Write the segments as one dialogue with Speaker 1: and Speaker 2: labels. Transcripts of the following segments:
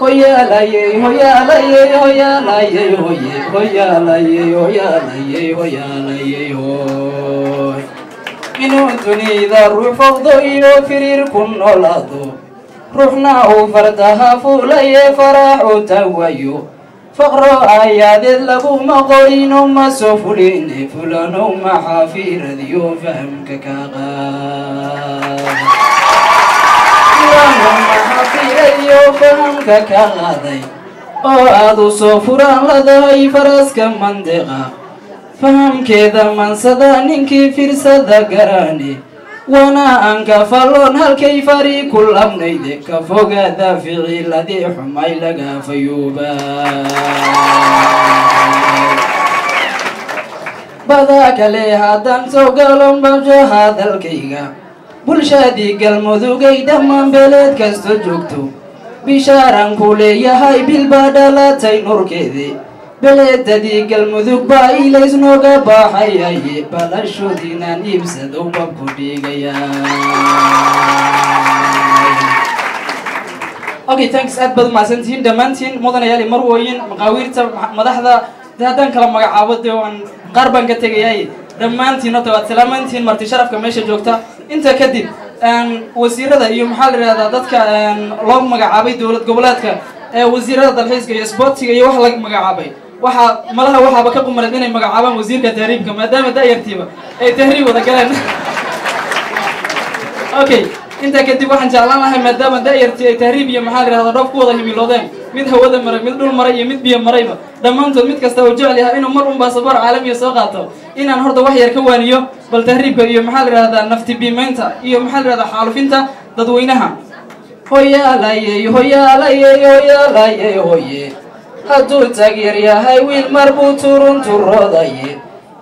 Speaker 1: hoyaalayey hoyaalayey inuu ruux fawdo iyo firiir ku noolaado ruuxna uu fardaha fuulaye faraax u tawayo. Faqro ayaadeed laguma qorino ma soo fuline fulanow maxaa fiiradiyo fahamka ka qaada fiiradiyo fahamka ka qaaday oo aad u soo furaan ladahay faraska mandiqa fahamkeeda mansada ninkii firsada garaane wana aan ka halkay fari ku labnayde ka fogaada ficiladii xumay laga fayuuba badaa kale haddaan soo galon hadalkayga bulshadii galmudugay dhammaan beeleed kasta joogto bishaaran ku leeyahay bilbaa dhalatay nurkeedii beleedadii galmudug baa ilaysnooga baaxayaye balashoodiinaan iibsadow babku dhigaya okay thanks aad baad umahadsantihiin dhammaantiin mudanayaal iyo marwooyin maqaawiirta madaxda de kala magacaabo dee waan qaar baan ka tegayay dhammaantiin horta waad salaamantihiin marti sharafka meesha joogta inta kadib wasiirada iyo maxaa la yidhahdaa dadka loo magacaabay dowlad goboleedka ee wasiirada dalxiiska iyo sportiga iyo wax laga magacaabay. Waxaa malaha waxaaba ka qumaneed inay magacaabaan wasiirka tahriibka maadaama da'yartiiba ay tahriib wada galeen. Okay intaa kadib waxaan jeclaan lahay maadaama da'yartii ay tahriib iyo maxaa la yidhahdaa dhoof ku wada himiloodeen mid hawada maray mid dhul maray iyo mid biyo marayba. Dhammaantood mid kasta uu jecel yahay inuu mar un baasaboor caalamiya soo qaato. Inaan horta wax yar ka waaniyo bal tahriibka iyo maxaa la yidhahdaa nafti biimaynta iyo maxaa la yidhahdaa xaalufinta dadweynaha. Hoyaalayey hoyaalayey hoyaalayey hoye hadduu taageer yahay wiil mar buu turun turoodaye.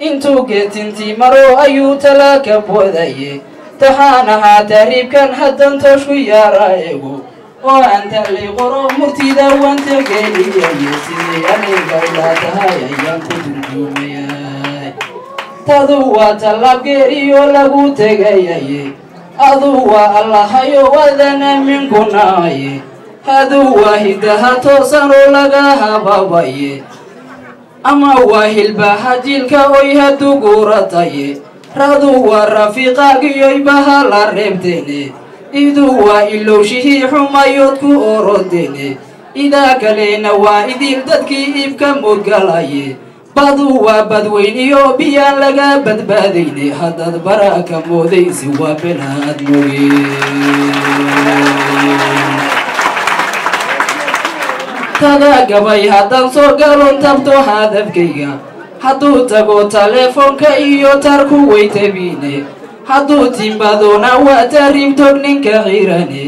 Speaker 1: Intuu geetintii maro ayuu talaaka boodaye. Taxaan ahaa tahriibkan haddan tooshku yaara eego oo aan tallay qoro murtida waan tegeliyaye sidii aniga ilaa tahay ayaan ku turjuumayay tadu waa tallaab geeriyo lagu tegayaye aduu waa allahayo wadana minkunaaye haduu waa hidaha toosan oo laga hababaye. Ama waa hilbaha jiilka oy hadduu guurataye radu waa rafiiqaagiyoy baha la reebteene iduu waa ilowshihii xumayood ku orodeene idaa kalena waa idiil dadkii iibka mudgalaye badu waa badweyniyo biyaan laga badbaadayne haddaad baraka moodaysi waa belaad moge tada gabay haddaan soo galon tabto hadafkayga hadduu tago taleefoonka iyo tarku waytabiine hadduu timbadona waa tariibtog ninka xiirane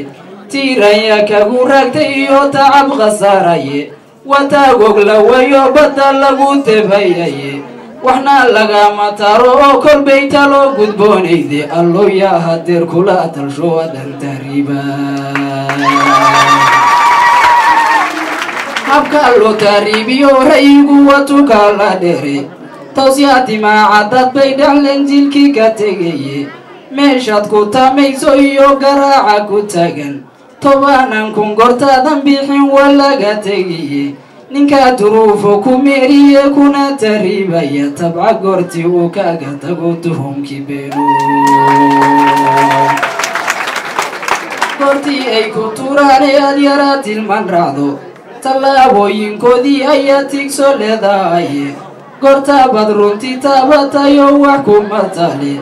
Speaker 1: tiiranya kagu raagtay iyo tacab khasaaraye wataagog lawayo badda lagu tebayaye waxna lagama taro oo kolbay taloo gudboonayde allo yaa hadeer kula talsho adan tahriiba habka loo tahriibiyo ra'yigu watuka la dheere. Tawsyaatimaacadad bay dhacleen jilkii ka tegaye meeshaad ku tamayso iyo garaaca ku tagan tobaanan kun gortaadan bixin waa laga tegiye ninkaa duruufo ku meeriye kuna tahriibaya tabca goortii uu kaga tago tuhumkii beenu goortii ay ku tuuraane aad yaraa tilmaan raacdo tallaabooyinkoodii ayaa tigso leedahaye goortaabaad runtii taabatayo wax kuma tale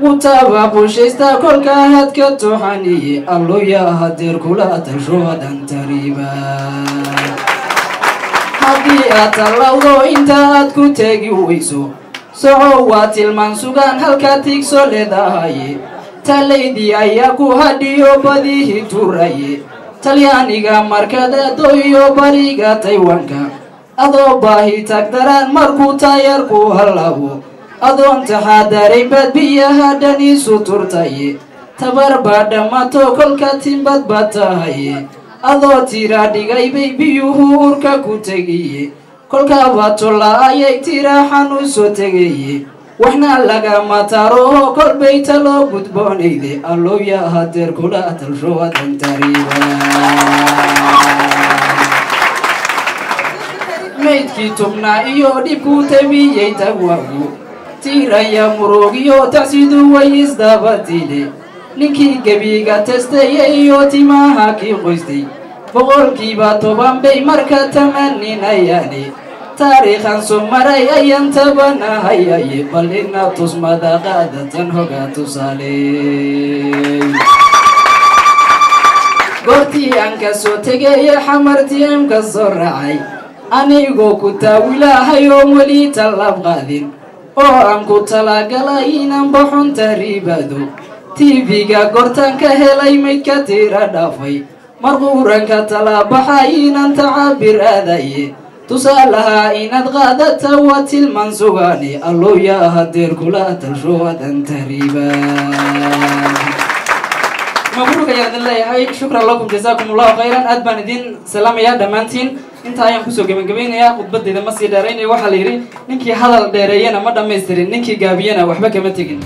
Speaker 1: wutaaba bulshaysta kolkaa hadka toxaniye allo yaa hadeer kula tasho adan tariiba haddii aad tallawdo inta aad ku tegi weyso soco waa tilmaan sugaan halkaa tigso leedahaye talaydii ayaa ku hadhiyo badihii tuuraye talyaaniga markadeedo iyo bariga taywanka adoo baahi tagdaraan markuu taayarku hallabo adoon taxaadaray baad biyaha dhan isu turtaye tabar baa dhammato kolka timbad baad tahaye adoo tiraa dhigay bay biyuhu urka ku tegiye kolkaabaa tolla ayay tiraaxan u soo tegaye waxna lagama taro oo kolbay taloo gudboonayde allow yaa hadeer kula talsho adan tariiba dadkii tubnaa iyo dhibkuu tabiyey tagwagu tiiraya murugiyo tacsidu way isdabatide ninkii gebiga testaya iyo timaha kii qoystay boqolkiiba toban bay marka tamaninayaane taariikhan soo maray ayaan tabanahayaye bal ina tusmada qaadatan hoga tusaale goortii aan ka soo tegay xamartii aan ka soo raacay anigoo ku taawilahay oon weli tallaab qaadin oo aan ku talagalay inaan baxon tahriibado tv-ga goortaan ka helay maydka tira dhaafay. Marquuranka talaabaxay inaan tacabir aadaye tusaalaha inaad qaadata waa tilmaan sugaani. Allooyaa hadeer kula talsho adan tahriibaa mabruuq ayaan idin leeyahay? Shukran lakum jasaakum allahu khayran. Aad baan idin salaamayaa dhammaantiin intaa ayaan ku soo gebagabeynayaa khudbadeyda ma sii dheeraynaya waxaa la yidhi ninkii hadal dheereeyana ma dhammaystirin ninkii gaabiyana waxba kama tegin